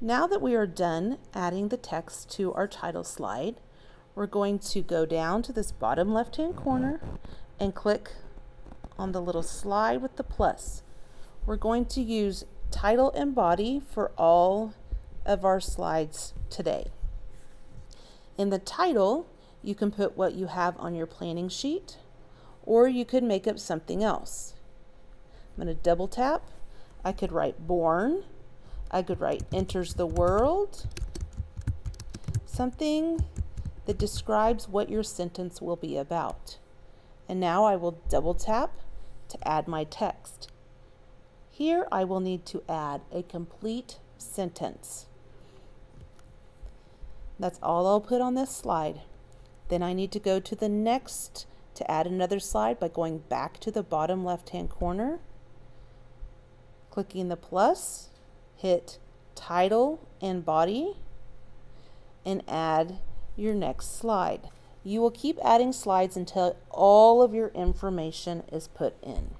Now that we are done adding the text to our title slide, we're going to go down to this bottom left hand corner and click on the little slide with the plus. We're going to use title and body for all of our slides today. In the title, you can put what you have on your planning sheet, or you could make up something else. I'm going to double tap. I could write born. I could write enters the world. Something that describes what your sentence will be about. And now I will double tap to add my text. Here I will need to add a complete sentence. That's all I'll put on this slide. Then I need to go to the next to add another slide by going back to the bottom left hand corner, clicking the plus, hit title and body, and add your next slide. You will keep adding slides until all of your information is put in.